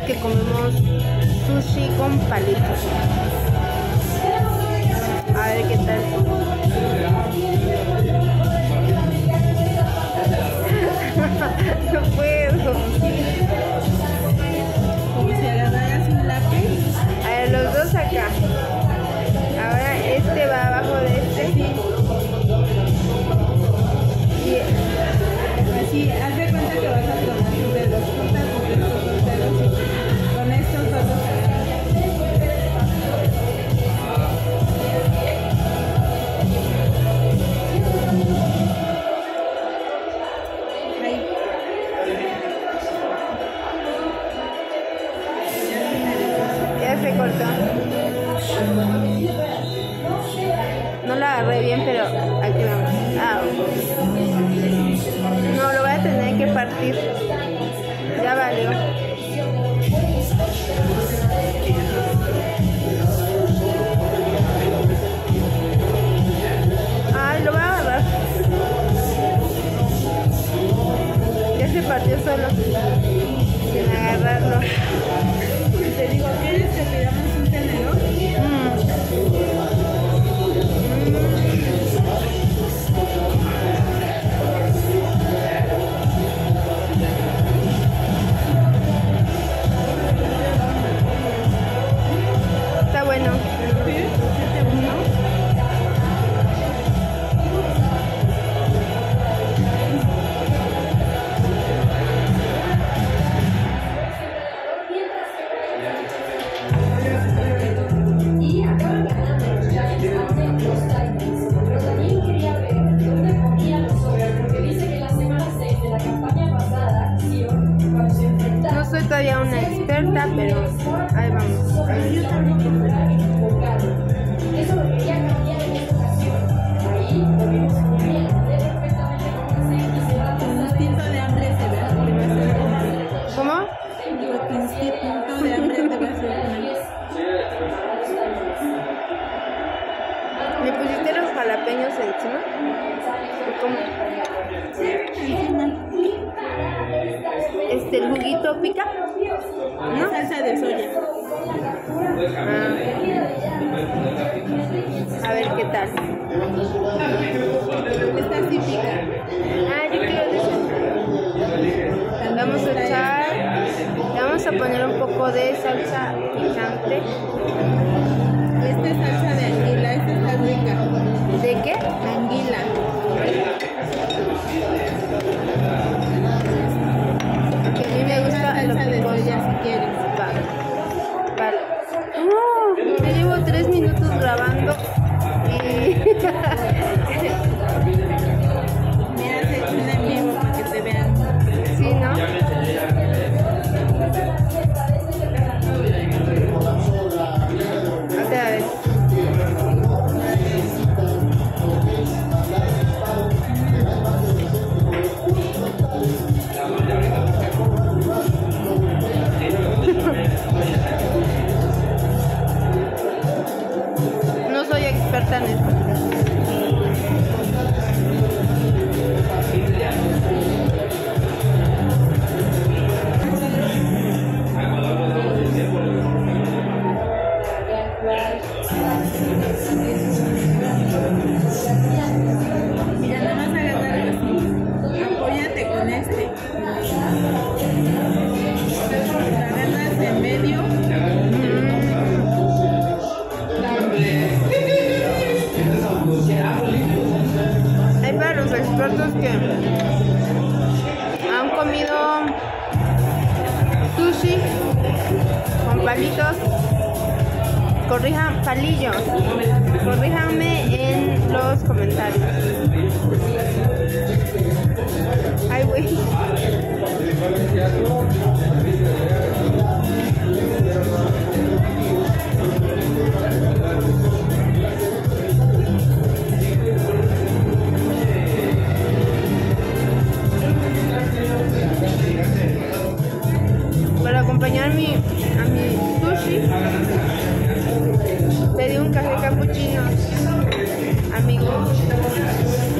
que comemos sushi con palitos. A ver qué tal. se. No la agarré bien, pero aquí vamos. Ah, no, lo voy a tener que partir. todavía una experta, pero ahí vamos. jalapeños encima. Este, juguito pica. ¿No? Salsa de soya. Ah. A ver qué tal. Esta sí pica. Ah, yo quiero de Vamos a echar. Le vamos a poner un poco de salsa picante. Este es salsa ya si quieres. Vale. Vale. Oh, me llevo tres minutos grabando y... Mira, nomás agárralo. Apóyate con este. Medio. Hay para los expertos que han comido sushi con palitos. Corrijan, palillo, corríjanme en los comentarios. Ay, güey. Para acompañar mi, a mi sushi. Pedí un café cappuccino, amigo.